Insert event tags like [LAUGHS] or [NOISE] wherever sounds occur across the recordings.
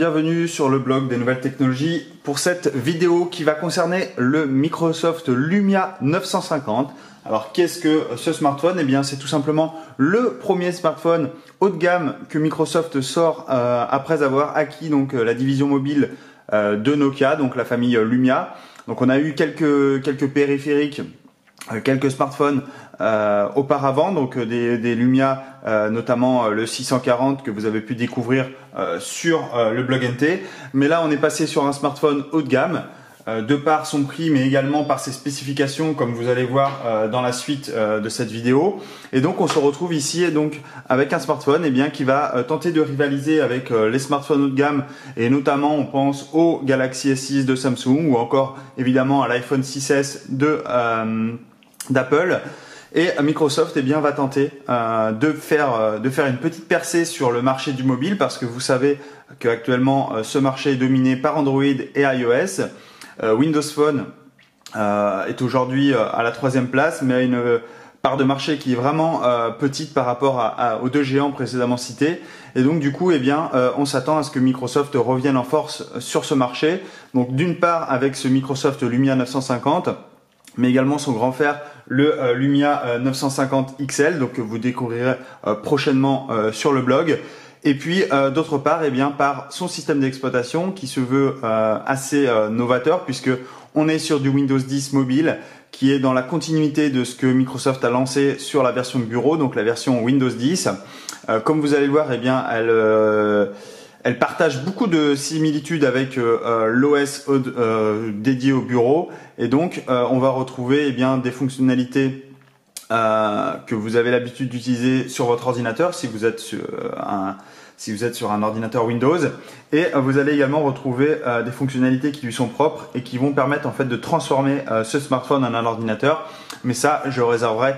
bienvenue sur le blog des nouvelles technologies pour cette vidéo qui va concerner le Microsoft Lumia 950. Alors qu'est-ce que ce smartphone? Eh bien c'est tout simplement le premier smartphone haut de gamme que Microsoft sort euh, après avoir acquis donc la division mobile euh, de Nokia, donc la famille Lumia. Donc on a eu quelques quelques périphériques euh, quelques smartphones euh, auparavant, donc euh, des, des Lumia, notamment le 640 que vous avez pu découvrir sur le blog NT. Mais là, on est passé sur un smartphone haut de gamme, de par son prix, mais également par ses spécifications, comme vous allez voir dans la suite de cette vidéo. Et donc, on se retrouve ici donc avec un smartphone, eh bien, qui va tenter de rivaliser avec les smartphones haut de gamme, et notamment, on pense au Galaxy S6 de Samsung, ou encore évidemment à l'iPhone 6s de d'Apple. Et Microsoft eh bien, va tenter euh, de, faire, euh, de faire une petite percée sur le marché du mobile parce que vous savez qu'actuellement euh, ce marché est dominé par Android et iOS. Windows Phone est aujourd'hui à la troisième place mais a une part de marché qui est vraiment petite par rapport aux deux géants précédemment cités. Et donc du coup, eh bien, on s'attend à ce que Microsoft revienne en force sur ce marché. Donc d'une part avec ce Microsoft Lumia 950 mais également son grand frère, le euh, Lumia 950 euh, XL, donc que vous découvrirez euh, prochainement sur le blog. Et puis d'autre part, eh bien par son système d'exploitation qui se veut assez novateur puisque on est sur du Windows 10 mobile qui est dans la continuité de ce que Microsoft a lancé sur la version bureau, donc la version Windows 10. comme vous allez le voir, eh bien elle elle partage beaucoup de similitudes avec euh, euh, l'OS euh, dédié au bureau. Et donc on va retrouver eh des fonctionnalités que vous avez l'habitude d'utiliser sur votre ordinateur si vous êtes sur un si vous êtes sur un ordinateur Windows. Et vous allez également retrouver des fonctionnalités qui lui sont propres et qui vont permettre en fait de transformer ce smartphone en un ordinateur. Mais ça je réserverai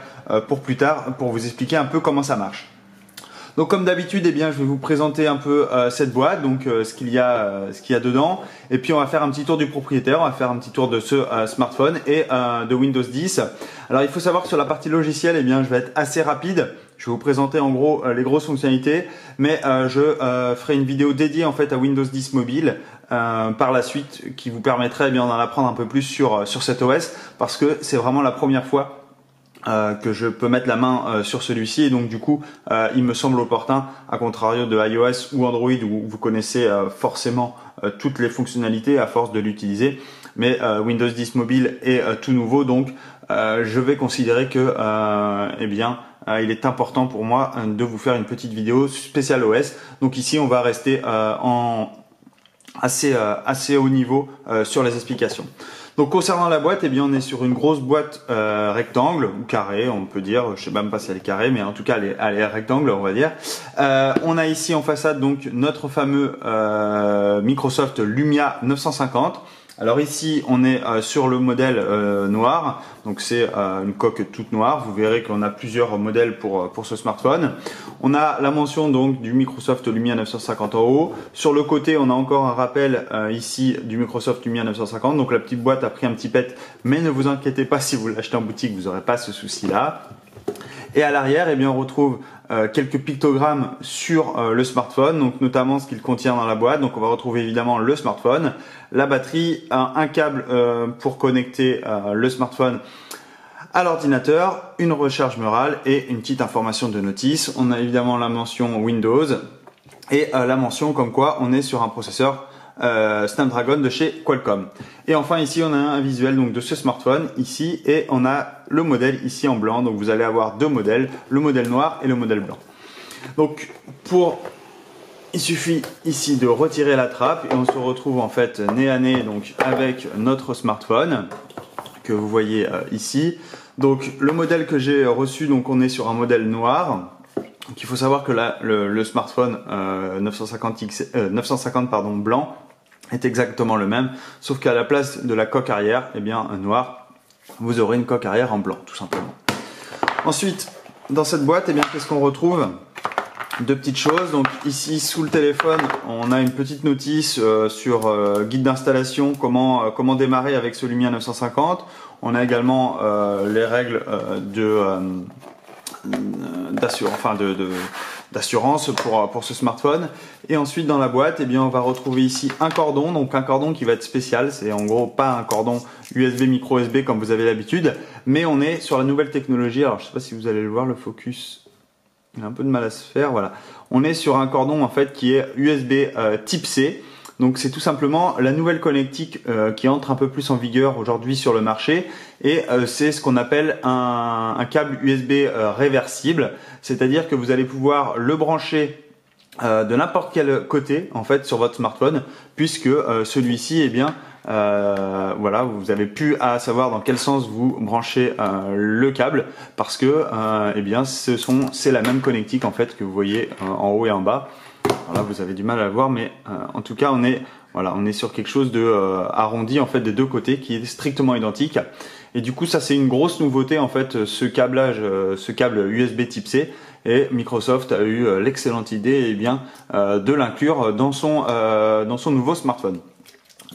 pour plus tard pour vous expliquer un peu comment ça marche. Donc comme d'habitude, eh bien, je vais vous présenter un peu euh, cette boîte, donc euh, ce qu'il y a, euh, ce qu'il y a dedans, et puis on va faire un petit tour du propriétaire, on va faire un petit tour de ce smartphone et de Windows 10. Alors il faut savoir que sur la partie logicielle, eh bien, je vais être assez rapide. Je vais vous présenter en gros les grosses fonctionnalités, mais je ferai une vidéo dédiée en fait à Windows 10 mobile par la suite, qui vous permettrait eh bien d'en apprendre un peu plus sur sur cet OS, parce que c'est vraiment la première fois euh, que je peux mettre la main euh, sur celui-ci. Et donc du coup euh, il me semble opportun à contrario de iOS ou Android où vous connaissez forcément toutes les fonctionnalités à force de l'utiliser. Mais Windows 10 mobile est tout nouveau. Donc je vais considérer que eh bien il est important pour moi de vous faire une petite vidéo spéciale OS donc ici on va rester en assez assez haut niveau sur les explications donc concernant la boîte, eh bien on est sur une grosse boîte euh, rectangle ou carré, on peut dire. Je sais même pas si elle est carrée, mais en tout cas elle est, rectangle, on va dire. Euh, on a ici en façade donc notre fameux euh, Microsoft Lumia 950. Alors ici, on est euh, sur le modèle euh, noir, donc c'est euh, une coque toute noire. Vous verrez qu'on a plusieurs modèles pour ce smartphone. On a la mention donc du Microsoft Lumia 950 en haut. Sur le côté, on a encore un rappel ici du Microsoft Lumia 950. Donc la petite boîte a pris un petit pet, mais ne vous inquiétez pas si vous l'achetez en boutique, vous n'aurez pas ce souci-là. Et à l'arrière, eh bien, on retrouve euh, quelques pictogrammes sur euh, le smartphone, donc notamment ce qu'il contient dans la boîte. Donc on va retrouver évidemment le smartphone, la batterie, un, câble euh, pour connecter le smartphone à l'ordinateur, une recharge murale et une petite information de notice. On a évidemment la mention Windows et la mention comme quoi on est sur un processeur euh, Snapdragon de chez Qualcomm. Et enfin ici on a un visuel donc de ce smartphone ici et on a le modèle ici en blanc. Donc vous allez avoir deux modèles, le modèle noir et le modèle blanc. Donc pour il suffit ici de retirer la trappe et on se retrouve en fait nez à nez donc avec notre smartphone que vous voyez euh, ici. Donc le modèle que j'ai reçu, donc on est sur un modèle noir. Donc il faut savoir que le, smartphone 950, euh, 950 pardon, blanc est exactement le même, sauf qu'à la place de la coque arrière, eh bien, un noir, vous aurez une coque arrière en blanc, tout simplement. Ensuite, dans cette boîte, eh bien, qu'est-ce qu'on retrouve? Deux petites choses. Donc ici, sous le téléphone, on a une petite notice euh, sur euh, guide d'installation, comment, euh, comment démarrer avec ce Lumia 950. On a également les règles de d'assurance, enfin de d'assurance pour, pour ce smartphone. Et ensuite dans la boîte, eh bien, on va retrouver ici un cordon, donc un cordon qui va être spécial. C'est en gros pas un cordon USB micro USB comme vous avez l'habitude, mais on est sur la nouvelle technologie. Alors je sais pas si vous allez le voir, le focus, il a un peu de mal à se faire. Voilà, on est sur un cordon en fait qui est USB euh, Type C. Donc c'est tout simplement la nouvelle connectique euh, qui entre un peu plus en vigueur aujourd'hui sur le marché. Et euh, c'est ce qu'on appelle un, câble USB euh, réversible, c'est-à-dire que vous allez pouvoir le brancher de n'importe quel côté en fait sur votre smartphone puisque celui-ci eh bien voilà, vous avez plus à savoir dans quel sens vous branchez le câble parce que eh bien ce sont c'est la même connectique en fait que vous voyez en haut et en bas vous avez du mal à le voir, mais euh, en tout cas, on est voilà, on est sur quelque chose de euh, arrondi en fait des deux côtés qui est strictement identique. Et du coup, ça c'est une grosse nouveauté en fait, ce câblage, euh, ce câble USB Type C. Et Microsoft a eu l'excellente idée eh bien de l'inclure dans son dans son nouveau smartphone.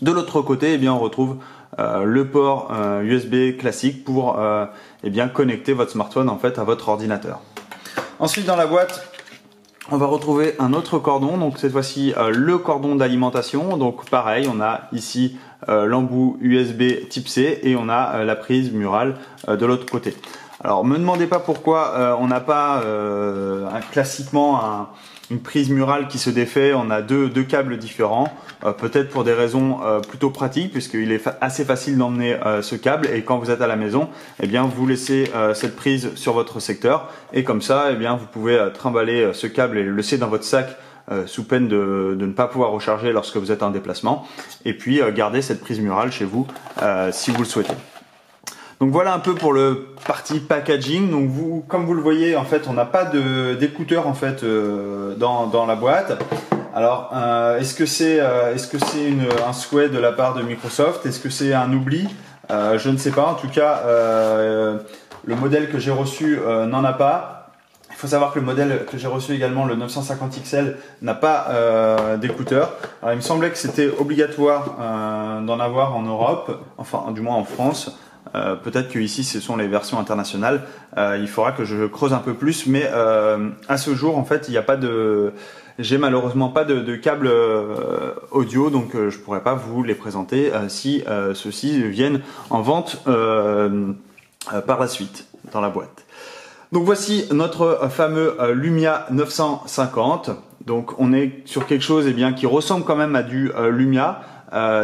De l'autre côté, eh bien on retrouve le port USB classique pour eh bien connecter votre smartphone en fait à votre ordinateur. Ensuite dans la boîte, on va retrouver un autre cordon, donc cette fois-ci euh, le cordon d'alimentation. Donc pareil, on a ici euh, l'embout USB type C et on a euh, la prise murale de l'autre côté. Alors me demandez pas pourquoi on n'a pas classiquement un, une prise murale qui se défait, on a deux, deux câbles différents, euh, peut-être pour des raisons euh, plutôt pratiques, puisqu'il est assez facile d'emmener euh, ce câble, et quand vous êtes à la maison, eh bien vous laissez cette prise sur votre secteur, et comme ça, eh bien vous pouvez trimballer ce câble et le laisser dans votre sac sous peine de, de, ne pas pouvoir recharger lorsque vous êtes en déplacement, et puis garder cette prise murale chez vous si vous le souhaitez. Donc voilà un peu pour le parti packaging. Donc vous, comme vous le voyez, en fait, on n'a pas d'écouteurs en fait euh, dans, dans, la boîte. Alors, euh, est-ce que c'est euh, est-ce que c'est un souhait de la part de Microsoft? Est-ce que c'est un oubli? Je ne sais pas. En tout cas, le modèle que j'ai reçu n'en a pas. Il faut savoir que le modèle que j'ai reçu également, le 950 XL, n'a pas d'écouteurs. Alors, il me semblait que c'était obligatoire d'en avoir en Europe, enfin du moins en France. Euh, peut-être que ici ce sont les versions internationales. Euh, il faudra que je creuse un peu plus, mais euh, à ce jour en fait il n'y a pas de, j'ai malheureusement pas de, de câble audio, donc je pourrais pas vous les présenter si ceux-ci viennent en vente par la suite dans la boîte. Donc voici notre fameux Lumia 950. Donc on est sur quelque chose eh bien qui ressemble quand même à du Lumia,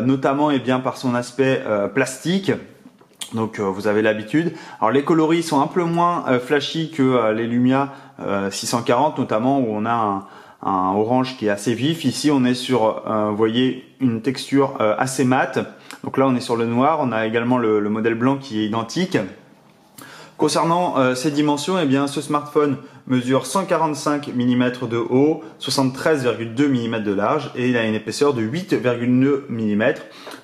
notamment eh bien par son aspect plastique donc euh, vous avez l'habitude. Alors les coloris sont un peu moins euh, flashy que euh, les Lumia 640 notamment où on a un, orange qui est assez vif. Ici on est sur, vous voyez, une texture assez mate. Donc là on est sur le noir. On a également le modèle blanc qui est identique. Concernant euh, ces dimensions, eh bien, ce smartphone mesure 145 mm de haut, 73,2 mm de large et il a une épaisseur de 8,9 mm.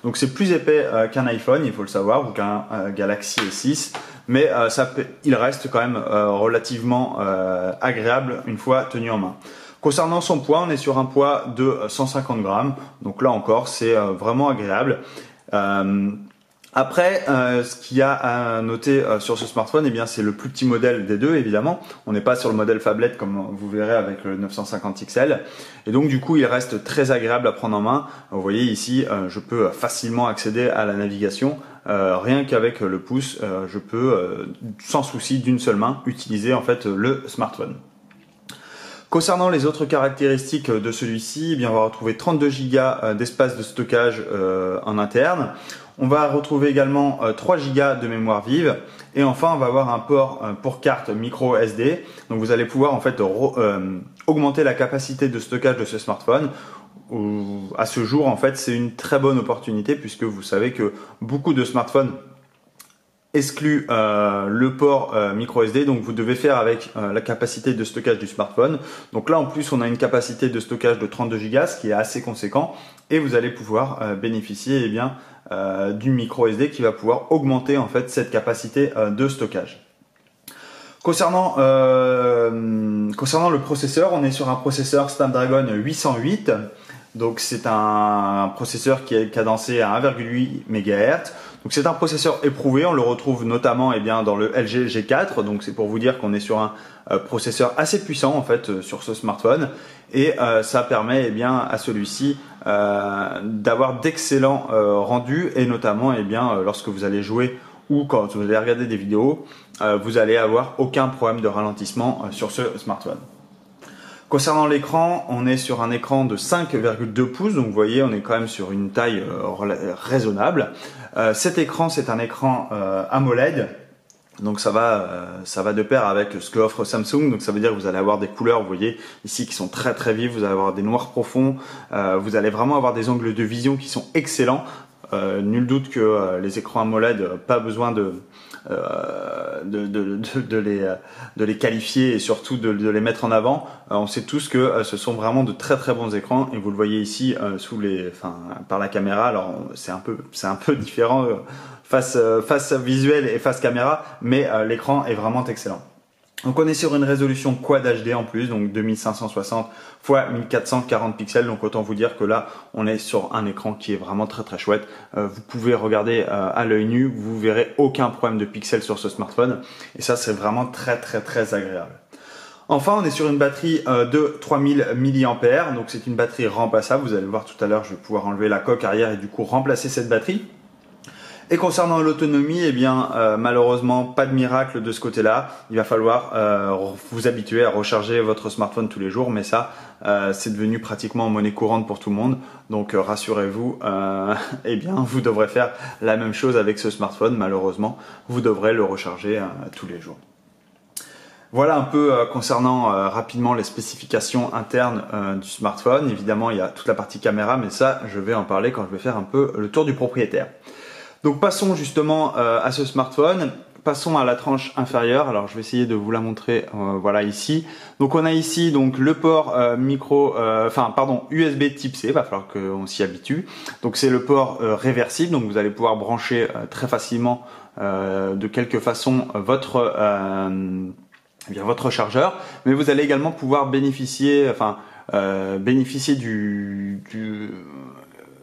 Donc c'est plus épais euh, qu'un iPhone, il faut le savoir, ou qu'un euh, Galaxy S6, mais ça, il reste quand même relativement agréable une fois tenu en main. Concernant son poids, on est sur un poids de 150 grammes, donc là encore c'est vraiment agréable. Après, euh, ce qu'il y a à noter euh, sur ce smartphone, eh bien, c'est le plus petit modèle des deux, évidemment. On n'est pas sur le modèle phablette comme vous verrez avec le 950 XL. Et donc, du coup, il reste très agréable à prendre en main. Vous voyez ici, euh, je peux facilement accéder à la navigation. rien qu'avec le pouce, je peux, sans souci, d'une seule main, utiliser en fait le smartphone. Concernant les autres caractéristiques de celui-ci, eh bien on va retrouver 32 Go d'espace de stockage en interne. On va retrouver également 3 euh, Go de mémoire vive. Et enfin, on va avoir un port euh, pour carte micro SD. Donc vous allez pouvoir en fait euh, augmenter la capacité de stockage de ce smartphone. À ce jour, en fait, c'est une très bonne opportunité puisque vous savez que beaucoup de smartphones excluent le port micro SD, donc vous devez faire avec la capacité de stockage du smartphone. Donc là en plus on a une capacité de stockage de 32 Go, ce qui est assez conséquent, et vous allez pouvoir bénéficier eh euh, du micro SD qui va pouvoir augmenter en fait cette capacité euh, de stockage. Concernant, euh, concernant le processeur, on est sur un processeur Snapdragon 808. Donc c'est un processeur qui est cadencé à 1,8 MHz. Donc c'est un processeur éprouvé, on le retrouve notamment eh bien, dans le LG G4, donc c'est pour vous dire qu'on est sur un processeur assez puissant en fait sur ce smartphone. Et ça permet eh bien, à celui-ci d'avoir d'excellents rendus. Et notamment eh bien, lorsque vous allez jouer ou quand vous allez regarder des vidéos, vous allez avoir aucun problème de ralentissement sur ce smartphone. Concernant l'écran, on est sur un écran de 5,2 pouces, donc vous voyez, on est quand même sur une taille euh, raisonnable. Euh, cet écran, c'est un écran euh, AMOLED, donc ça va, ça va de pair avec ce que offre Samsung. Donc ça veut dire que vous allez avoir des couleurs, vous voyez ici, qui sont très très vives. Vous allez avoir des noirs profonds. vous allez vraiment avoir des angles de vision qui sont excellents. nul doute que les écrans AMOLED, pas besoin de, euh, de, les, de les qualifier et surtout de, les mettre en avant. Euh, on sait tous que euh, ce sont vraiment de très très bons écrans et vous le voyez ici sous les, enfin, par la caméra. Alors c'est un peu, c'est un peu différent face face et face caméra, mais l'écran est vraiment excellent. Donc on est sur une résolution Quad HD en plus, donc 2560 x 1440 pixels. Donc autant vous dire que là, on est sur un écran qui est vraiment très très chouette. Euh, vous pouvez regarder euh, à l'œil nu, vous verrez aucun problème de pixels sur ce smartphone. Et ça, c'est vraiment très très très agréable. Enfin, on est sur une batterie euh, de 3000 mAh, donc c'est une batterie remplaçable. Vous allez voir tout à l'heure, je vais pouvoir enlever la coque arrière et du coup remplacer cette batterie. Et concernant l'autonomie, eh bien euh, malheureusement pas de miracle de ce côté-là. Il va falloir euh, vous habituer à recharger votre smartphone tous les jours, mais ça euh, c'est devenu pratiquement monnaie courante pour tout le monde. Donc rassurez-vous, [LAUGHS] eh bien vous devrez faire la même chose avec ce smartphone. Malheureusement, vous devrez le recharger tous les jours. Voilà un peu concernant rapidement les spécifications internes du smartphone. Évidemment, il y a toute la partie caméra, mais ça, je vais en parler quand je vais faire un peu le tour du propriétaire. Donc passons justement euh, à ce smartphone. Passons à la tranche inférieure. Alors je vais essayer de vous la montrer. Euh, voilà ici. Donc on a ici donc le port euh, micro, enfin pardon USB Type C. Va falloir qu'on s'y habitue. Donc c'est le port réversible. Donc vous allez pouvoir brancher très facilement de quelque façon votre eh bien votre chargeur. Mais vous allez également pouvoir bénéficier, enfin bénéficier du, du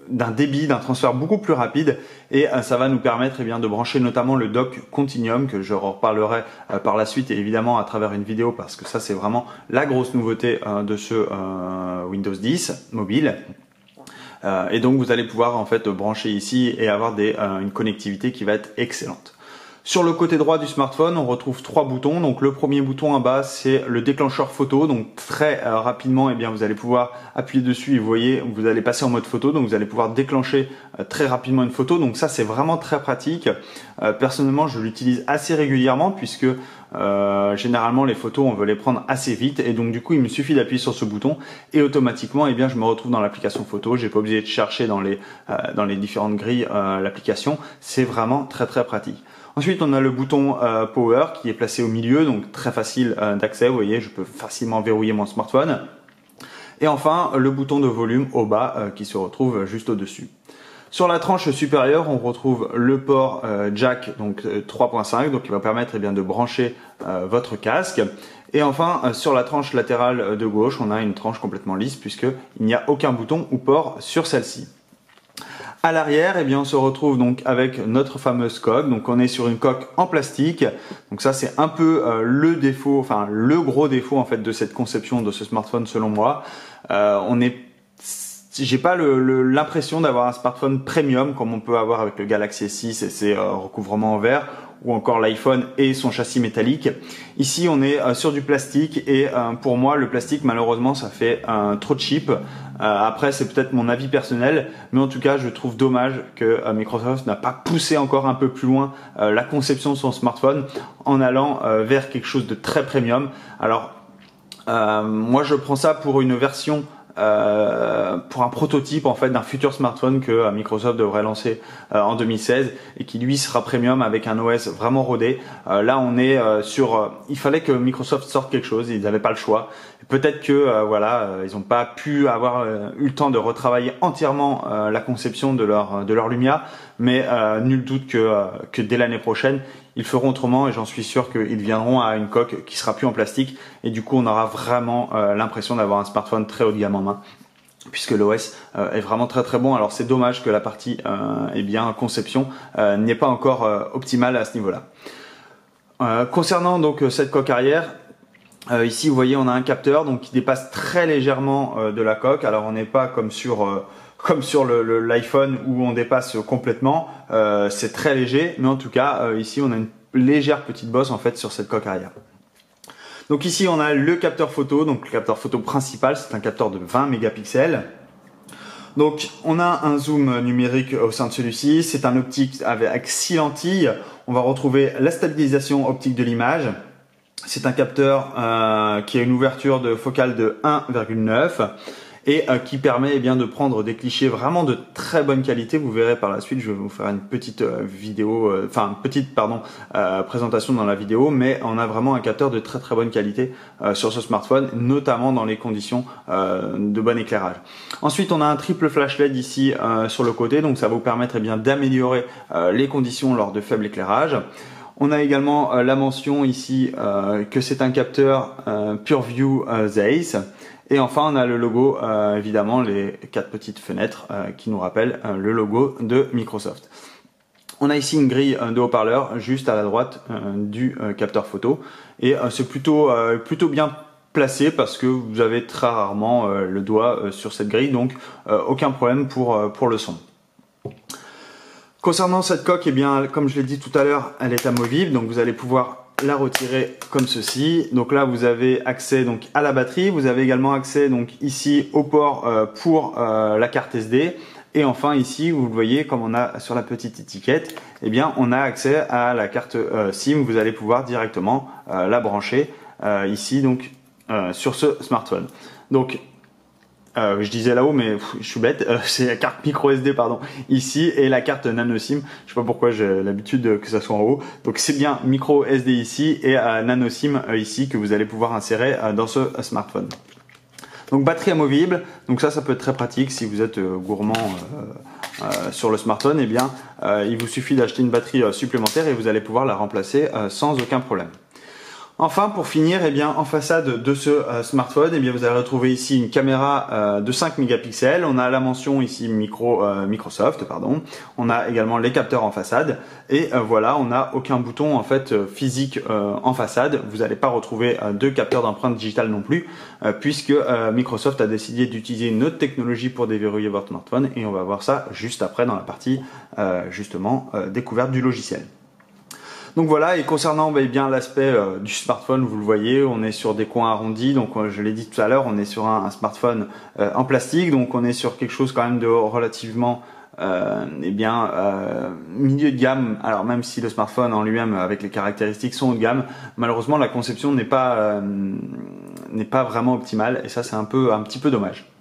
d'un débit, d'un transfert beaucoup plus rapide et euh, ça va nous permettre eh bien, de brancher notamment le dock Continuum que je reparlerai euh, par la suite et évidemment à travers une vidéo parce que ça c'est vraiment la grosse nouveauté euh, de ce Windows 10 mobile. et donc vous allez pouvoir en fait brancher ici et avoir des, une connectivité qui va être excellente. Sur le côté droit du smartphone, on retrouve trois boutons. Donc le premier bouton en bas, c'est le déclencheur photo. Donc très euh, rapidement, eh bien, vous allez pouvoir appuyer dessus et vous voyez, vous allez passer en mode photo. Donc vous allez pouvoir déclencher euh, très rapidement une photo. Donc ça, c'est vraiment très pratique. Euh, personnellement, je l'utilise assez régulièrement puisque généralement les photos, on veut les prendre assez vite et donc du coup, il me suffit d'appuyer sur ce bouton et automatiquement, eh bien, je me retrouve dans l'application photo. J'ai pas obligé de chercher dans les dans les différentes grilles l'application. C'est vraiment très très pratique. Ensuite, on a le bouton euh, Power qui est placé au milieu, donc très facile euh, d'accès. Vous voyez, je peux facilement verrouiller mon smartphone. Et enfin, le bouton de volume au bas euh, qui se retrouve juste au-dessus. Sur la tranche supérieure, on retrouve le port jack donc 3.5, donc qui va permettre eh bien, de brancher votre casque. Et enfin, sur la tranche latérale de gauche, on a une tranche complètement lisse puisqu'il n'y a aucun bouton ou port sur celle-ci. À l'arrière, eh bien, on se retrouve donc avec notre fameuse coque. Donc, on est sur une coque en plastique. Donc, ça, c'est un peu euh, le défaut, enfin, le gros défaut en fait de cette conception de ce smartphone, selon moi. Euh, on est j'ai pas l'impression d'avoir un smartphone premium comme on peut avoir avec le Galaxy S6 et ses euh, recouvrements en verre ou encore l'iPhone et son châssis métallique. Ici, on est euh, sur du plastique et euh, pour moi, le plastique, malheureusement, ça fait trop cheap. Après, c'est peut-être mon avis personnel, mais en tout cas, je trouve dommage que Microsoft n'a pas poussé encore un peu plus loin la conception de son smartphone en allant vers quelque chose de très premium. Alors, moi, je prends ça pour une version euh, pour un prototype en fait d'un futur smartphone que euh, Microsoft devrait lancer euh, en 2016 et qui lui sera premium avec un OS vraiment rodé. là, on est sur. il fallait que Microsoft sorte quelque chose, ils n'avaient pas le choix. Peut-être que voilà, ils n'ont pas pu avoir eu le temps de retravailler entièrement la conception de leur de leur Lumia, mais nul doute que que dès l'année prochaine ils feront autrement et j'en suis sûr qu'ils viendront à une coque qui sera plus en plastique et du coup on aura vraiment euh, l'impression d'avoir un smartphone très haut de gamme en main. puisque l'OS est vraiment très très bon. Alors c'est dommage que la partie eh bien conception n'est pas encore optimale à ce niveau-là. concernant donc cette coque arrière, ici vous voyez on a un capteur donc qui dépasse très légèrement de la coque. Alors on n'est pas comme sur [LAUGHS] comme sur l'iPhone où on dépasse complètement. Euh, c'est très léger, mais en tout cas euh, ici on a une légère petite bosse en fait sur cette coque arrière. Donc ici on a le capteur photo, donc le capteur photo principal, c'est un capteur de 20 mégapixels. Donc on a un zoom numérique au sein de celui-ci, c'est un optique avec 6 lentilles. On va retrouver la stabilisation optique de l'image. C'est un capteur euh, qui a une ouverture de focale de 1,9 et euh, qui permet eh bien de prendre des clichés vraiment de très bonne qualité. Vous verrez par la suite, je vais vous faire une petite euh, vidéo, euh, enfin une petite pardon présentation dans la vidéo, mais on a vraiment un capteur de très très bonne qualité sur ce smartphone, notamment dans les conditions de bon éclairage. Ensuite, on a un triple flash LED ici sur le côté, donc ça va vous permettre eh bien d'améliorer les conditions lors de faible éclairage. On a également la mention ici que c'est un capteur PureView Zeiss et enfin, on a le logo, euh, évidemment, les quatre petites fenêtres euh, qui nous rappellent euh, le logo de Microsoft. On a ici une grille de haut-parleur juste à la droite du capteur photo et c'est plutôt plutôt bien placé parce que vous avez très rarement le doigt sur cette grille donc aucun problème pour pour le son. Concernant cette coque, eh bien comme je l'ai dit tout à l'heure, elle est amovible donc vous allez pouvoir la retirer comme ceci. Donc là, vous avez accès donc à la batterie. Vous avez également accès donc ici au port euh, pour euh, la carte SD. Et enfin ici, vous le voyez, comme on a sur la petite étiquette, eh bien, on a accès à la carte euh, SIM. Vous allez pouvoir directement la brancher ici donc sur ce smartphone. Donc euh, je disais là-haut, mais je suis bête. Euh, [LAUGHS] c'est la carte micro SD, pardon, ici, et la carte nano SIM. Je sais pas pourquoi j'ai l'habitude que ça soit en haut. Donc c'est bien micro SD ici et euh, nano SIM ici que vous allez pouvoir insérer dans ce smartphone. Donc batterie amovible, donc ça, ça peut être très pratique si vous êtes gourmand sur le smartphone. Eh bien, il vous suffit d'acheter une batterie supplémentaire et vous allez pouvoir la remplacer sans aucun problème. Enfin, pour finir, eh bien, en façade de ce euh, smartphone, eh bien, vous allez retrouver ici une caméra euh, de 5 mégapixels. On a la mention ici micro, euh, Microsoft, pardon. On a également les capteurs en façade. Et voilà, on n'a aucun bouton en fait physique en façade. Vous n'allez pas retrouver de capteur d'empreinte digitale non plus, puisque Microsoft a décidé d'utiliser une autre technologie pour déverrouiller votre smartphone. Et on va voir ça juste après dans la partie justement découverte du logiciel. Donc voilà, et concernant bah, eh bien l'aspect euh, du smartphone, vous le voyez, on est sur des coins arrondis, donc euh, je l'ai dit tout à l'heure, on est sur un, smartphone euh, en plastique, donc on est sur quelque chose quand même de relativement eh bien milieu de gamme. Alors même si le smartphone en lui-même avec les caractéristiques sont haut de gamme, malheureusement la conception n'est pas n'est pas vraiment optimale et ça c'est un peu un petit peu dommage.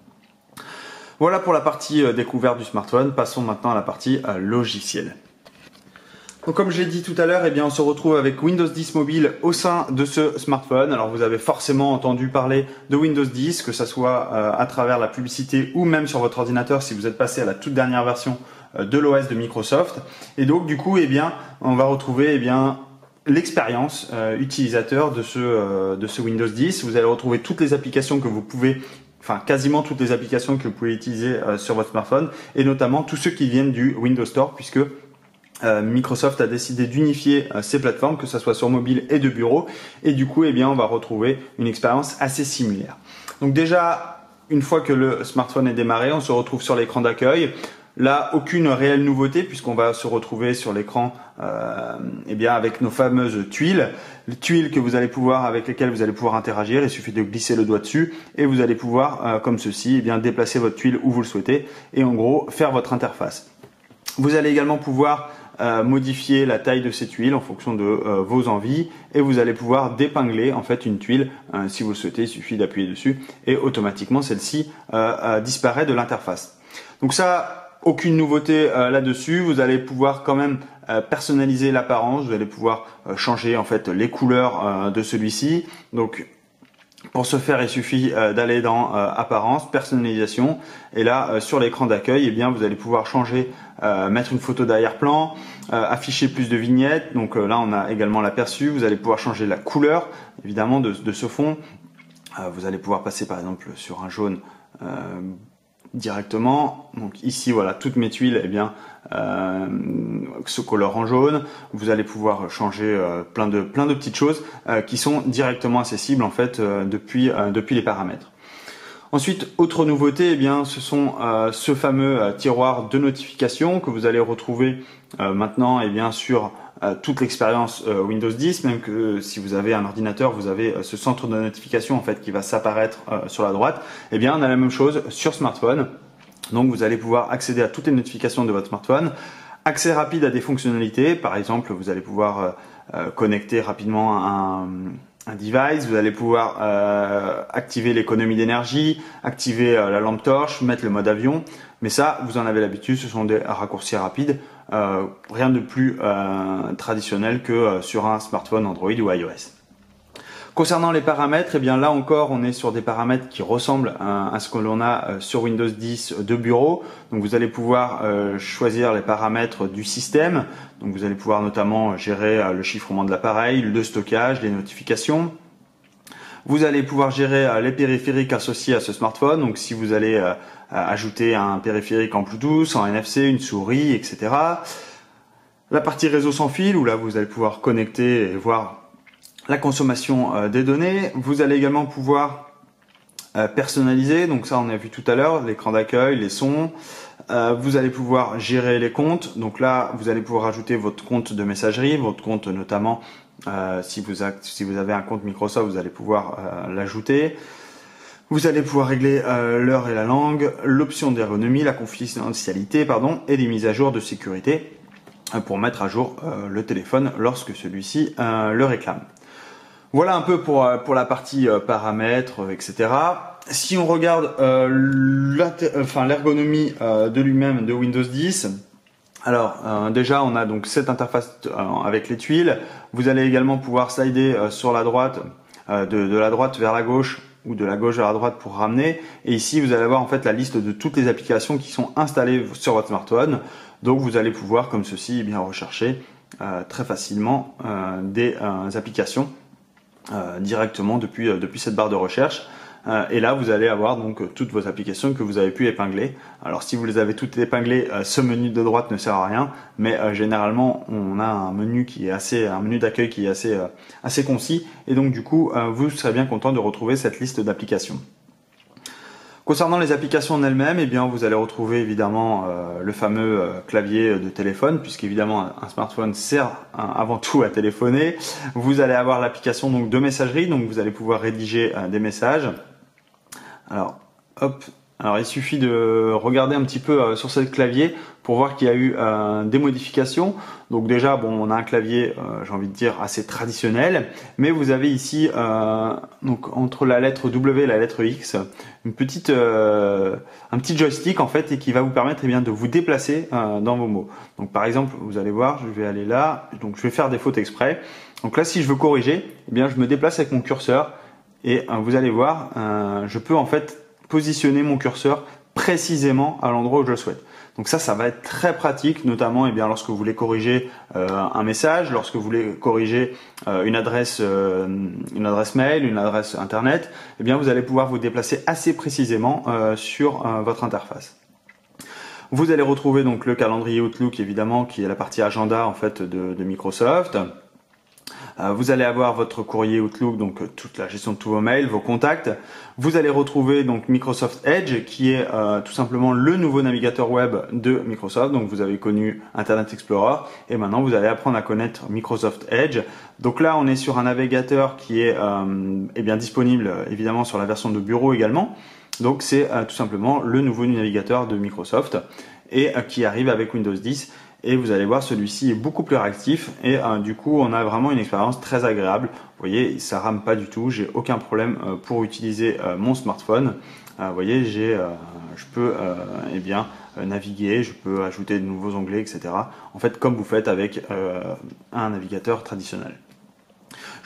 Voilà pour la partie découverte du smartphone. Passons maintenant à la partie logicielle. Comme je l'ai dit tout à l'heure, eh on se retrouve avec Windows 10 mobile au sein de ce smartphone. Alors vous avez forcément entendu parler de Windows 10, que ce soit euh, à travers la publicité ou même sur votre ordinateur si vous êtes passé à la toute dernière version euh, de l'OS de Microsoft. Et donc du coup, eh on va retrouver eh l'expérience euh, utilisateur de ce de ce Windows 10. Vous allez retrouver toutes les applications que vous pouvez enfin quasiment toutes les applications que vous pouvez utiliser sur votre smartphone et notamment tous ceux qui viennent du Windows Store puisque Microsoft a décidé d'unifier euh, ces plateformes, que ce soit sur mobile et de bureau, et du coup, eh bien, on va retrouver une expérience assez similaire. Donc déjà, une fois que le smartphone est démarré, on se retrouve sur l'écran d'accueil. Là, aucune réelle nouveauté puisqu'on va se retrouver sur l'écran, euh, eh bien, avec nos fameuses tuiles, les tuiles que vous allez pouvoir, avec lesquelles vous allez pouvoir interagir. Il suffit de glisser le doigt dessus et vous allez pouvoir, euh, comme ceci, eh bien, déplacer votre tuile où vous le souhaitez et en gros faire votre interface. Vous allez également pouvoir euh, modifier la taille de cette tuile en fonction de euh, vos envies. Et vous allez pouvoir dépingler en fait une tuile euh, si vous le souhaitez il suffit d'appuyer dessus et automatiquement celle-ci disparaît de l'interface. Donc ça aucune nouveauté là-dessus. Vous allez pouvoir quand même personnaliser l'apparence. Vous allez pouvoir changer en fait les couleurs de celui-ci. Donc pour ce faire, il suffit euh, d'aller dans euh, apparence, personnalisation, et là euh, sur l'écran d'accueil, eh bien vous allez pouvoir changer, mettre une photo d'arrière-plan, afficher plus de vignettes. Donc là, on a également l'aperçu. Vous allez pouvoir changer la couleur, évidemment, de, ce fond. vous allez pouvoir passer par exemple sur un jaune directement. Donc ici, voilà, toutes mes tuiles, eh bien, euh, ce couleur en jaune. Vous allez pouvoir changer euh, plein de plein de petites choses euh, qui sont directement accessibles en fait depuis depuis les paramètres. Ensuite, autre nouveauté, eh bien, ce sont ce fameux tiroir de notification que vous allez retrouver maintenant, eh bien, sur toute l'expérience Windows 10, même que si vous avez un ordinateur, vous avez ce centre de notification en fait qui va s'apparaître sur la droite. Eh bien, on a la même chose sur smartphone. Donc vous allez pouvoir accéder à toutes les notifications de votre smartphone, accès rapide à des fonctionnalités, par exemple vous allez pouvoir euh, euh, connecter rapidement un, device, vous allez pouvoir euh, activer l'économie d'énergie, activer la lampe torche, mettre le mode avion, mais ça vous en avez l'habitude, ce sont des raccourcis rapides, rien de plus traditionnel que sur un smartphone Android ou iOS. Concernant les paramètres, eh là encore, on est sur des paramètres qui ressemblent à, ce que l'on a euh, sur Windows 10 de bureau. Donc vous allez pouvoir euh, choisir les paramètres du système. Donc vous allez pouvoir notamment gérer euh, le chiffrement de l'appareil, le stockage, les notifications. Vous allez pouvoir gérer les périphériques associés à ce smartphone. Donc si vous allez ajouter un périphérique en Bluetooth, en NFC, une souris, etc. La partie réseau sans fil où là vous allez pouvoir connecter et voir la consommation euh, des données. Vous allez également pouvoir euh, personnaliser, donc ça on a vu tout à l'heure, l'écran d'accueil, les sons. Euh, vous allez pouvoir gérer les comptes, donc là vous allez pouvoir ajouter votre compte de messagerie, votre compte notamment si, vous si vous avez un compte Microsoft, vous allez pouvoir l'ajouter. Vous allez pouvoir régler l'heure et la langue, l'option d'ergonomie, la confidentialité, pardon, et des mises à jour de sécurité pour mettre à jour le téléphone lorsque celui-ci le réclame. Voilà un peu pour, euh, pour la partie euh, paramètres, euh, etc. Si on regarde l'ergonomie de lui-même de Windows 10, alors déjà on a donc cette interface avec les tuiles. Vous allez également pouvoir slider sur la droite, de, la droite vers la gauche ou de la gauche vers la droite pour ramener. Et ici vous allez avoir en fait la liste de toutes les applications qui sont installées sur votre smartphone. Donc vous allez pouvoir comme ceci eh bien rechercher très facilement des applications euh, directement depuis, euh, depuis cette barre de recherche. Euh, et là, vous allez avoir donc toutes vos applications que vous avez pu épingler. Alors, si vous les avez toutes épinglées, ce menu de droite ne sert à rien. Mais généralement, on a un menu qui est assez, un menu d'accueil qui est assez, assez concis. Et donc, du coup, vous serez bien content de retrouver cette liste d'applications. Concernant les applications en elles-mêmes, eh bien, vous allez retrouver évidemment euh, le fameux euh, clavier de téléphone, puisqu'évidemment un, smartphone sert avant tout à téléphoner. Vous allez avoir l'application donc de messagerie, donc vous allez pouvoir rédiger euh, des messages. Alors, hop, alors il suffit de regarder un petit peu euh, sur ce clavier pour voir qu'il y a eu euh, des modifications. Donc déjà, bon, on a un clavier, euh, j'ai envie de dire, assez traditionnel, mais vous avez ici, donc entre la lettre W et la lettre X, une petite, un petit joystick en fait, et qui va vous permettre eh bien, de vous déplacer dans vos mots. Donc par exemple, vous allez voir, je vais aller là, donc je vais faire des fautes exprès. Donc là, si je veux corriger, eh bien, je me déplace avec mon curseur, et vous allez voir, je peux en fait positionner mon curseur précisément à l'endroit où je le souhaite. Donc ça, ça va être très pratique, notamment eh bien, lorsque vous voulez corriger euh, un message, lorsque vous voulez corriger euh, une, adresse, euh, une adresse mail, une adresse internet, eh bien, vous allez pouvoir vous déplacer assez précisément sur votre interface. Vous allez retrouver donc le calendrier Outlook évidemment, qui est la partie agenda en fait de Microsoft. Euh, vous allez avoir votre courrier Outlook, donc euh, toute la gestion de tous vos mails, vos contacts. Vous allez retrouver donc Microsoft Edge, qui est euh, tout simplement le nouveau navigateur web de Microsoft. Donc vous avez connu Internet Explorer et maintenant vous allez apprendre à connaître Microsoft Edge. Donc là, on est sur un navigateur qui est eh bien disponible évidemment sur la version de bureau également. Donc c'est tout simplement le nouveau navigateur de Microsoft et qui arrive avec Windows 10 et vous allez voir celui-ci est beaucoup plus réactif et euh, du coup on a vraiment une expérience très agréable. Vous voyez, ça rame pas du tout, j'ai aucun problème euh, pour utiliser euh, mon smartphone. vous voyez, j'ai, je peux eh bien naviguer, je peux ajouter de nouveaux onglets, etc. En fait, comme vous faites avec un navigateur traditionnel.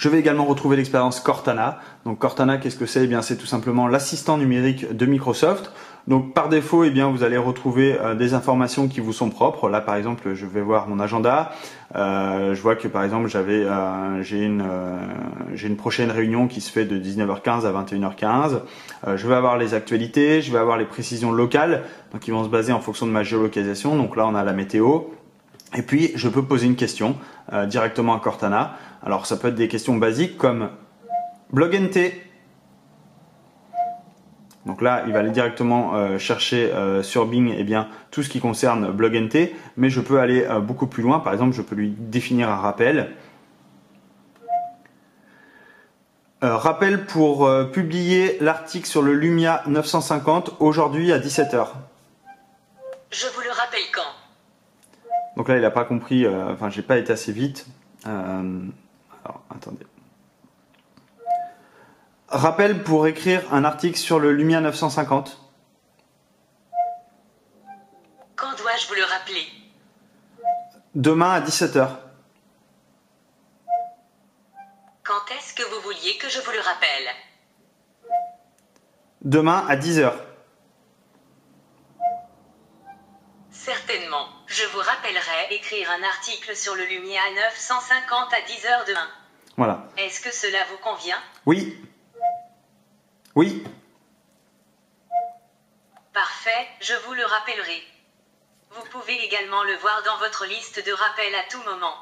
Je vais également retrouver l'expérience Cortana. Donc Cortana, qu'est-ce que c'est? Eh bien, c'est tout simplement l'assistant numérique de Microsoft. Donc par défaut, eh bien, vous allez retrouver euh, des informations qui vous sont propres. Là, par exemple, je vais voir mon agenda. Euh, je vois que par exemple, j'avais, euh, j'ai une, j'ai une prochaine réunion qui se fait de 19h15 à 21h15. je vais avoir les actualités, je vais avoir les précisions locales, donc qui vont se baser en fonction de ma géolocalisation. Donc là, on a la météo. Et puis, je peux poser une question directement à Cortana. Alors, ça peut être des questions basiques comme blog NT donc là, il va aller directement euh, chercher euh, sur Bing eh bien, tout ce qui concerne BlogNT, mais je peux aller euh, beaucoup plus loin. Par exemple, je peux lui définir un rappel. rappel pour publier l'article sur le Lumia 950 aujourd'hui à 17h. Je vous le rappelle quand? Donc là, il n'a pas compris, enfin, j'ai pas été assez vite. Alors, attendez. Rappel pour écrire un article sur le Lumia 950. Quand dois-je vous le rappeler? Demain à 17h. Quand est-ce que vous vouliez que je vous le rappelle? Demain à 10h. Certainement. Je vous rappellerai écrire un article sur le Lumia 950 à 10h demain. Voilà. Est-ce que cela vous convient? Oui. Oui. Parfait, je vous le rappellerai. Vous pouvez également le voir dans votre liste de rappels à tout moment.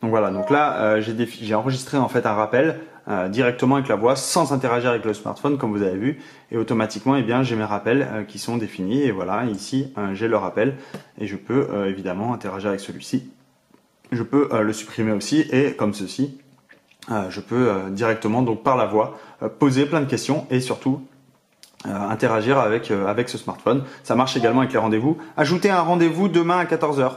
Donc voilà, donc là euh, j'ai enregistré en fait un rappel euh, directement avec la voix sans interagir avec le smartphone comme vous avez vu et automatiquement eh bien j'ai mes rappels euh, qui sont définis et voilà ici j'ai le rappel et je peux évidemment interagir avec celui-ci. Je peux le supprimer aussi et comme ceci euh, je peux euh, directement, donc par la voix, euh, poser plein de questions et surtout interagir avec, avec ce smartphone. Ça marche également avec les rendez-vous. Ajoutez un rendez-vous demain à 14h.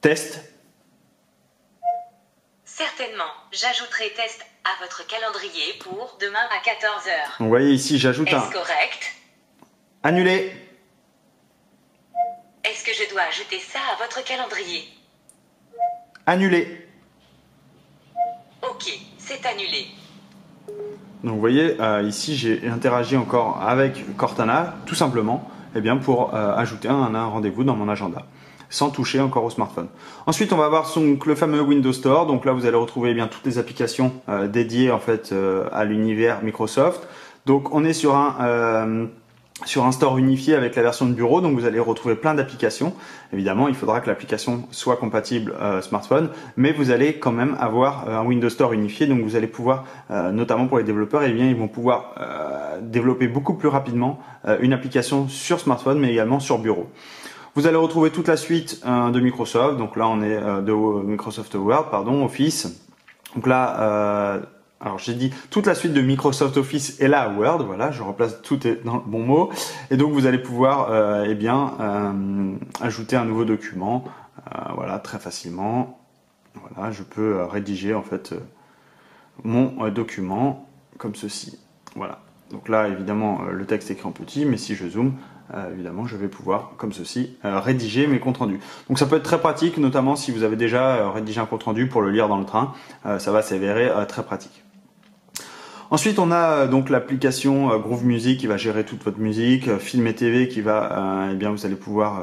Test. Certainement. J'ajouterai test à votre calendrier pour demain à 14h. vous voyez ici, j'ajoute un. Est-ce correct? Annulé. Est-ce que je dois ajouter ça à votre calendrier? Annulé. Ok, c'est annulé. Donc vous voyez, euh, ici j'ai interagi encore avec Cortana, tout simplement, eh bien, pour euh, ajouter un, rendez-vous dans mon agenda, sans toucher encore au smartphone. Ensuite, on va voir son, le fameux Windows Store. Donc là, vous allez retrouver eh bien toutes les applications euh, dédiées en fait à l'univers Microsoft. Donc on est sur un sur un store unifié avec la version de bureau, donc vous allez retrouver plein d'applications. Évidemment, il faudra que l'application soit compatible euh, smartphone, mais vous allez quand même avoir euh, un Windows Store unifié, donc vous allez pouvoir, euh, notamment pour les développeurs, eh bien ils vont pouvoir développer beaucoup plus rapidement une application sur smartphone, mais également sur bureau. Vous allez retrouver toute la suite de Microsoft, donc là on est de Microsoft Word, pardon, Office. Donc là alors j'ai dit toute la suite de Microsoft Office est là Word, voilà, je replace tout dans le bon mot, et donc vous allez pouvoir euh, eh bien euh, ajouter un nouveau document, euh, voilà très facilement. Voilà, je peux rédiger en fait mon document comme ceci, voilà. Donc là évidemment le texte est écrit en petit, mais si je zoome, évidemment, je vais pouvoir, comme ceci, rédiger mes comptes rendus. Donc ça peut être très pratique, notamment si vous avez déjà rédigé un compte rendu pour le lire dans le train. ça va s'avérer très pratique. Ensuite, on a euh, donc l'application euh, Groove Music qui va gérer toute votre musique, euh, Film et TV qui va, eh bien, vous allez pouvoir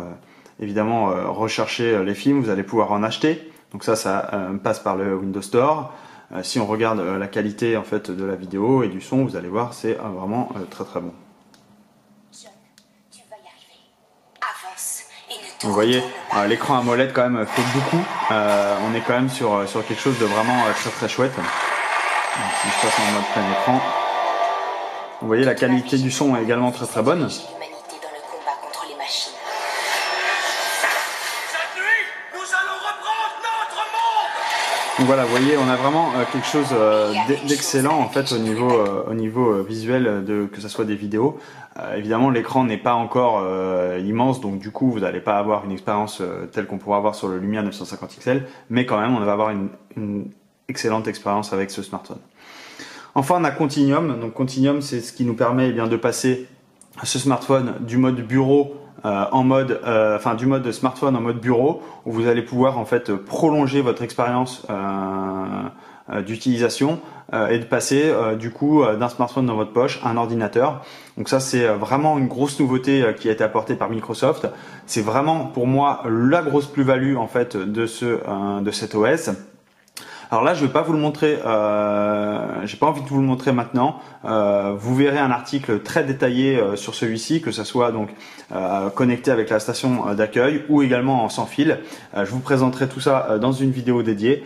évidemment rechercher les films, vous allez pouvoir en acheter. Donc ça, ça passe par le Windows Store. si on regarde la qualité en fait de la vidéo et du son, vous allez voir, c'est vraiment très très bon. Vous voyez, l'écran AMOLED quand même fait beaucoup. on est quand même sur, sur quelque chose de vraiment très très chouette si je passe en mode plein écran, vous voyez la qualité du son est également très très bonne. Donc voilà, vous voyez, on a vraiment euh, quelque chose euh, d'excellent en fait au niveau euh, visuel de que ce soit des vidéos. évidemment, l'écran n'est pas encore immense, donc du coup, vous n'allez pas avoir une expérience telle qu'on pourrait avoir sur le Lumia 950 XL, mais quand même, on va avoir une excellente expérience avec ce smartphone. Enfin, on a Continuum. Donc Continuum, c'est ce qui nous permet eh bien, de passer ce smartphone du mode bureau en mode, enfin du mode smartphone en mode bureau, où vous allez pouvoir en fait prolonger votre expérience d'utilisation et de passer du coup d'un smartphone dans votre poche à un ordinateur. Donc ça c'est vraiment une grosse nouveauté qui a été apportée par Microsoft. C'est vraiment pour moi la grosse plus-value en fait de ce de cet OS. Alors là, je vais pas vous le montrer. Euh, J'ai pas envie de vous le montrer maintenant. Euh, vous verrez un article très détaillé euh, sur celui-ci, que ce soit donc euh, connecté avec la station d'accueil ou également en sans fil. je vous présenterai tout ça dans une vidéo dédiée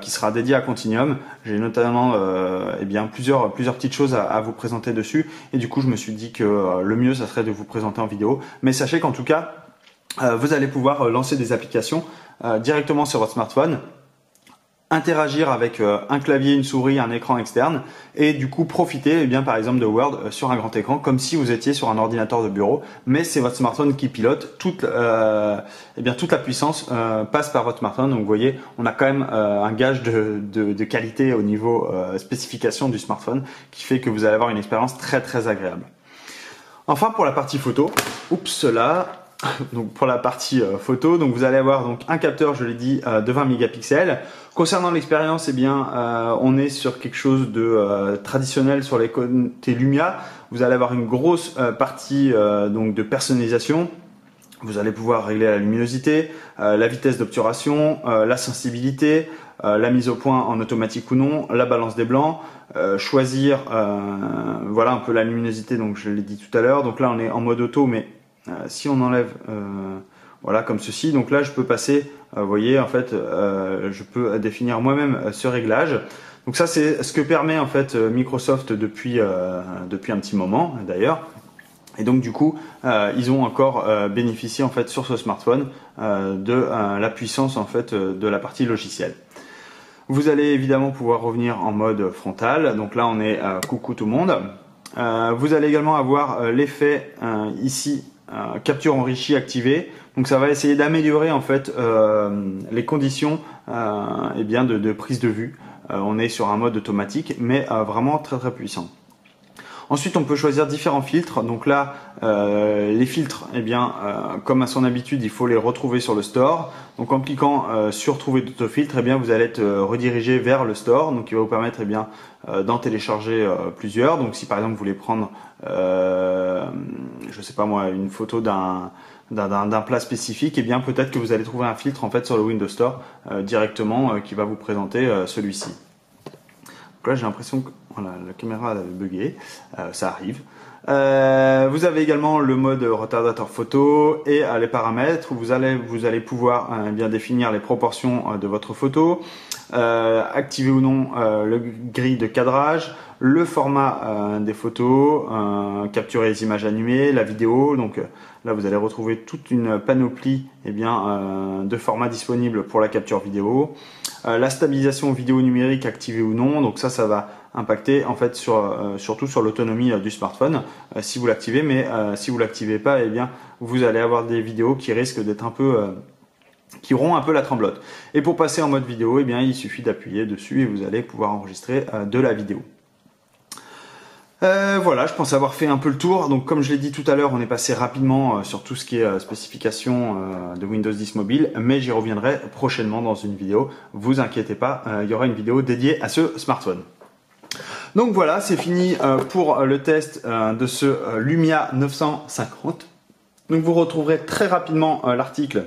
qui sera dédiée à Continuum. J'ai notamment eh bien plusieurs plusieurs petites choses à, à, vous présenter dessus. Et du coup, je me suis dit que le mieux, ça serait de vous présenter en vidéo. Mais sachez qu'en tout cas, vous allez pouvoir lancer des applications directement sur votre smartphone interagir avec euh, un clavier, une souris, un écran externe et du coup profiter eh bien par exemple de Word euh, sur un grand écran comme si vous étiez sur un ordinateur de bureau. Mais c'est votre smartphone qui pilote toute euh, eh bien toute la puissance euh, passe par votre smartphone. Donc vous voyez on a quand même un gage de, de, de, qualité au niveau spécification du smartphone qui fait que vous allez avoir une expérience très très agréable. Enfin pour la partie photo oups là donc pour la partie euh, photo, donc vous allez avoir donc un capteur, je l'ai dit, euh, de 20 mégapixels. Concernant l'expérience, eh euh, on est sur quelque chose de traditionnel sur les côtés Lumia. Vous allez avoir une grosse partie donc de personnalisation. Vous allez pouvoir régler la luminosité, la vitesse d'obturation, la sensibilité, la mise au point en automatique ou non, la balance des blancs, choisir voilà un peu la luminosité. Donc je l'ai dit tout à l'heure. Donc là on est en mode auto, mais si on enlève euh, voilà comme ceci donc là je peux passer euh, vous voyez en fait je peux définir moi-même ce réglage. Donc ça c'est ce que permet en fait Microsoft depuis depuis un petit moment d'ailleurs. Et donc du coup ils ont encore bénéficié en fait sur ce smartphone de la puissance en fait de la partie logicielle. Vous allez évidemment pouvoir revenir en mode frontal. Donc là on est coucou tout le monde. Vous allez également avoir l'effet ici euh, capture enrichie activée. Donc ça va essayer d'améliorer en fait euh, les conditions euh, eh bien de, de, prise de vue. on est sur un mode automatique, mais vraiment très très puissant. Ensuite, on peut choisir différents filtres. Donc là, euh, les filtres, eh bien, euh, comme à son habitude, il faut les retrouver sur le store. Donc en cliquant euh, sur Trouver d'autres filtres, eh bien, vous allez être redirigé vers le store. Donc il va vous permettre eh bien, d'en télécharger plusieurs. Donc si par exemple vous voulez prendre, je sais pas moi, une photo d'un d'un plat spécifique, eh bien peut-être que vous allez trouver un filtre en fait sur le Windows Store directement qui va vous présenter celui-ci. Donc là j'ai l'impression que voilà, la caméra avait bugué, euh, ça arrive. Euh, vous avez également le mode retardateur photo et euh, les paramètres où vous allez, vous allez pouvoir bien définir les proportions de votre photo, activer ou non le grille de cadrage, le format des photos, capturer les images animées, la vidéo. Donc là vous allez retrouver toute une panoplie eh bien, de formats disponibles pour la capture vidéo. La stabilisation vidéo numérique activée ou non, donc ça ça va impacter en fait sur, euh, surtout sur l'autonomie euh, du smartphone euh, si vous l'activez, mais si vous l'activez pas, eh bien vous allez avoir des vidéos qui risquent d'être un peu qui auront un peu la tremblote. Et pour passer en mode vidéo, eh bien, il suffit d'appuyer dessus et vous allez pouvoir enregistrer de la vidéo. Voilà, je pense avoir fait un peu le tour. Donc, comme je l'ai dit tout à l'heure, on est passé rapidement sur tout ce qui est spécification de Windows 10 mobile, mais j'y reviendrai prochainement dans une vidéo. Vous inquiétez pas, il y aura une vidéo dédiée à ce smartphone. Donc voilà, c'est fini euh, pour euh, le test euh, de ce Lumia 950. Donc vous retrouverez très rapidement l'article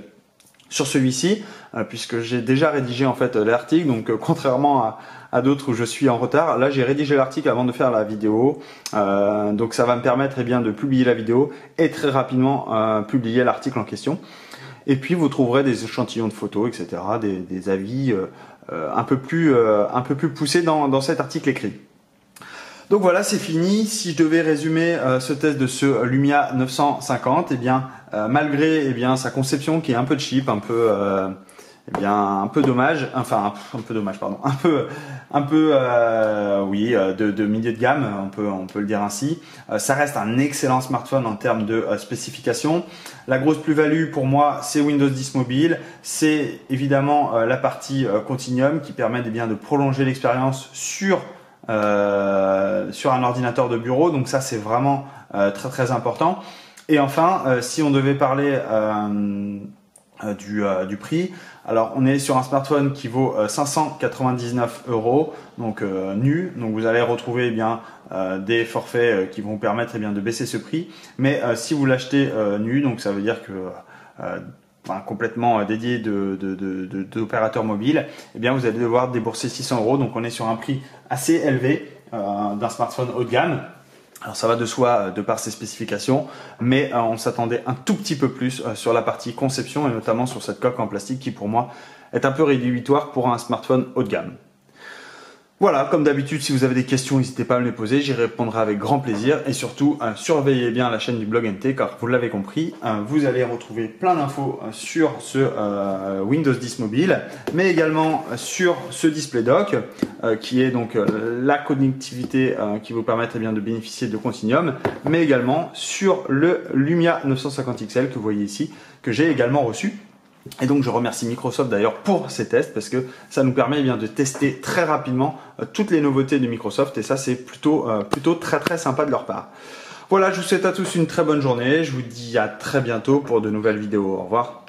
sur celui-ci, puisque j'ai déjà rédigé en fait l'article. Donc [LAUGHS] contrairement à, d'autres où je suis en retard, là j'ai rédigé l'article avant de faire la vidéo. donc ça va me permettre eh bien de publier la vidéo et très rapidement publier l'article en question. Et puis vous trouverez des échantillons de photos, etc., des, avis un peu plus un peu plus poussés dans cet article écrit. Donc voilà, c'est fini. Si je devais résumer euh, ce test de ce Lumia 950, eh bien, euh, malgré eh bien sa conception qui est un peu cheap, un peu, euh, eh bien, un peu dommage, enfin un, peu dommage, pardon, un peu, un peu, oui, de, de, milieu de gamme, on peut, on peut le dire ainsi. ça reste un excellent smartphone en termes de spécifications. La grosse plus-value pour moi, c'est Windows 10 Mobile. C'est évidemment la partie Continuum qui permet eh bien de prolonger l'expérience sur euh, sur un ordinateur de bureau. Donc ça, c'est vraiment euh, très très important. Et enfin, si on devait parler du, du prix, alors, on est sur un smartphone qui vaut 599 euros, donc nu. Donc, vous allez retrouver eh bien des forfaits qui vont permettre eh de baisser ce prix. Mais si vous l'achetez nu, donc ça veut dire que complètement euh, dédié d'opérateurs de, de, mobiles, eh bien vous allez devoir débourser 600 euros. Donc on est sur un prix assez élevé euh, d'un smartphone haut de gamme. Alors ça va de soi euh, de par ses spécifications, mais on s'attendait un tout petit peu plus sur la partie conception et notamment sur cette coque en plastique qui pour moi est un peu rédhibitoire pour un smartphone haut de gamme. Voilà, comme d'habitude, si vous avez des questions, n'hésitez pas à me les poser, j'y répondrai avec grand plaisir. Et surtout, euh, surveillez bien la chaîne du blog NT, car vous l'avez compris, euh, vous allez retrouver plein d'infos euh, sur ce Windows 10 mobile, mais également sur ce display dock, qui est donc la connectivité qui vous permettra bien de bénéficier de Continuum, mais également sur le Lumia 950 XL que vous voyez ici, que j'ai également reçu et donc je remercie Microsoft d'ailleurs pour ces tests parce que ça nous permet eh bien de tester très rapidement euh, toutes les nouveautés de Microsoft et ça c'est plutôt euh, plutôt très très sympa de leur part. Voilà, je vous souhaite à tous une très bonne journée. Je vous dis à très bientôt pour de nouvelles vidéos. Au revoir.